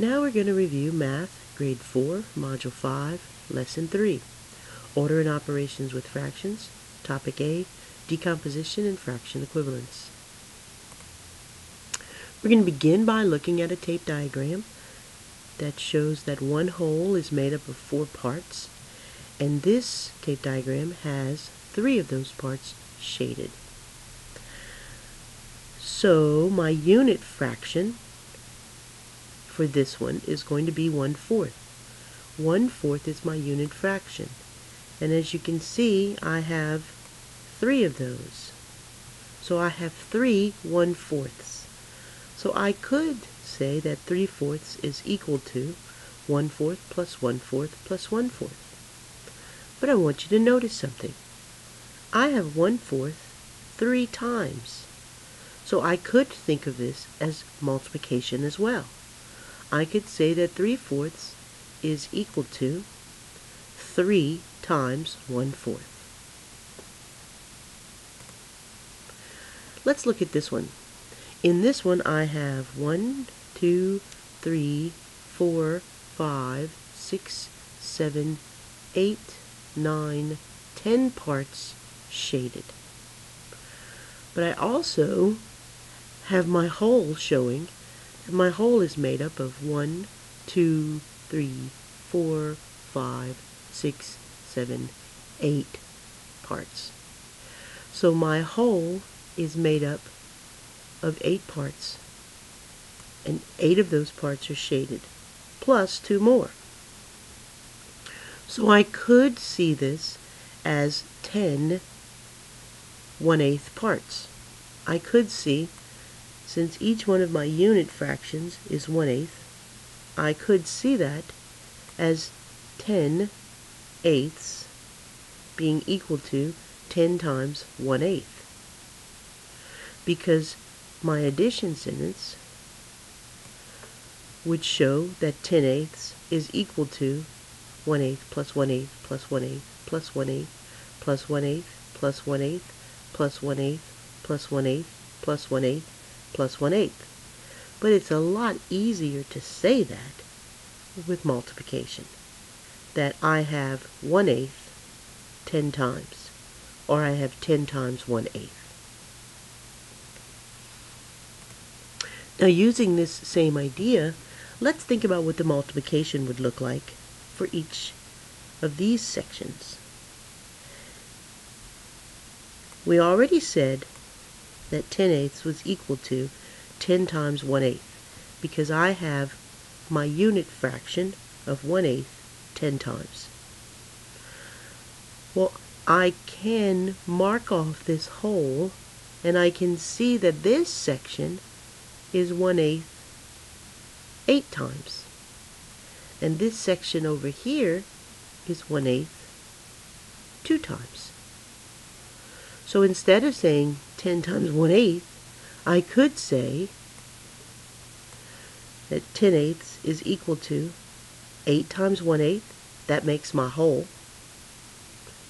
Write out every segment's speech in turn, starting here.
Now we're going to review Math, Grade 4, Module 5, Lesson 3, Order and Operations with Fractions, Topic A, Decomposition and Fraction Equivalence. We're going to begin by looking at a tape diagram that shows that one whole is made up of four parts, and this tape diagram has three of those parts shaded. So my unit fraction for this one is going to be 1 fourth. 1 fourth is my unit fraction. And as you can see, I have three of those. So I have three 1 fourths. So I could say that 3 fourths is equal to 1 fourth plus 1 fourth plus 1 fourth. But I want you to notice something. I have 1 fourth three times. So I could think of this as multiplication as well. I could say that 3 fourths is equal to 3 times 1 fourth. Let's look at this one. In this one I have 1, 2, 3, 4, 5, 6, 7, 8, 9, 10 parts shaded. But I also have my whole showing my whole is made up of 1, 2, 3, 4, 5, 6, 7, 8 parts. So my whole is made up of 8 parts. And 8 of those parts are shaded, plus 2 more. So I could see this as 10 1 parts. I could see since each one of my unit fractions is 1 eighth, I could see that as 10 eighths being equal to 10 times 1 eighth. Because my addition sentence would show that 10 eighths is equal to 1 eighth plus 1 eighth plus 1 eighth plus 1 eighth plus 1 eighth plus 1 eighth plus 1 eighth plus 1 eighth plus 1 eighth plus 1 eighth. But it's a lot easier to say that with multiplication. That I have 1 eighth 10 times, or I have 10 times 1 eighth. Now using this same idea, let's think about what the multiplication would look like for each of these sections. We already said that 10 eighths was equal to 10 times 1 eighth because I have my unit fraction of 1 eighth 10 times. Well, I can mark off this whole and I can see that this section is 1 eighth 8 times. And this section over here is 1 eighth 2 times. So instead of saying 10 times 1 eighth, I could say that 10 eighths is equal to 8 times 1 eighth, that makes my whole.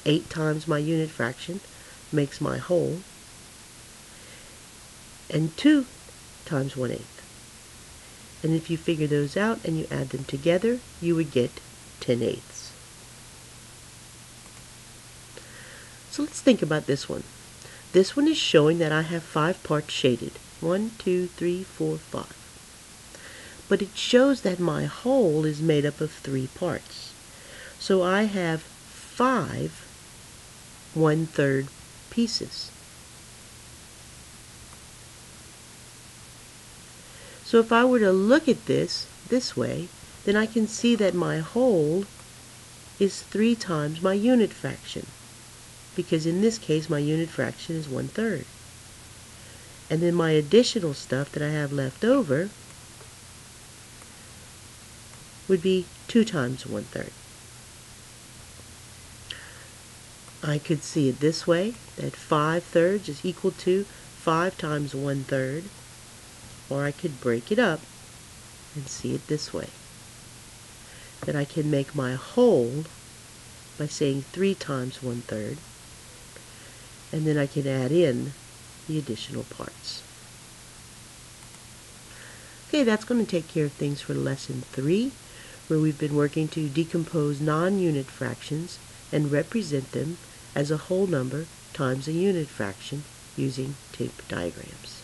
8 times my unit fraction makes my whole. And 2 times 1 eighth. And if you figure those out and you add them together, you would get 10 eighths. So let's think about this one. This one is showing that I have five parts shaded. One, two, three, four, five. But it shows that my whole is made up of three parts. So I have five one-third pieces. So if I were to look at this this way, then I can see that my whole is three times my unit fraction because in this case my unit fraction is one third. And then my additional stuff that I have left over would be 2 times one third. I could see it this way, that 5 thirds is equal to 5 times one third, or I could break it up and see it this way, that I can make my whole by saying 3 times one third, and then I can add in the additional parts. Okay, that's going to take care of things for lesson three, where we've been working to decompose non-unit fractions and represent them as a whole number times a unit fraction using tape diagrams.